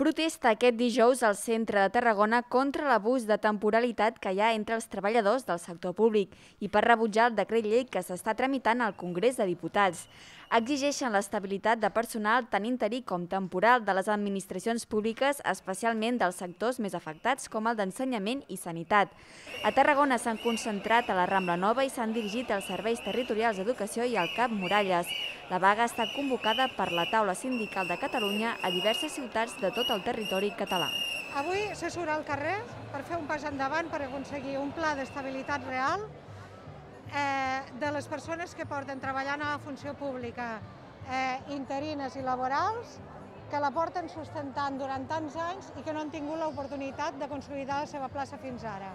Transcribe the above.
Protesta aquest dijous al centre de Tarragona contra l'abús de temporalitat que hi ha entre els treballadors del sector públic i per rebutjar el decret llei que s'està tramitant al Congrés de Diputats. Exigeixen l'estabilitat de personal tant interí com temporal de les administracions públiques, especialment dels sectors més afectats com el d'ensenyament i sanitat. A Tarragona s'han concentrat a la Rambla Nova i s'han dirigit als serveis territorials d'educació i al CAP Muralles. La vaga està convocada per la taula sindical de Catalunya a diverses ciutats de tot el territori català. Avui se surt al carrer per fer un pas endavant per aconseguir un pla d'estabilitat real eh, de les persones que porten treballant a la funció pública eh, interines i laborals que la porten sustentant durant tants anys i que no han tingut l'oportunitat de consolidar la seva plaça fins ara.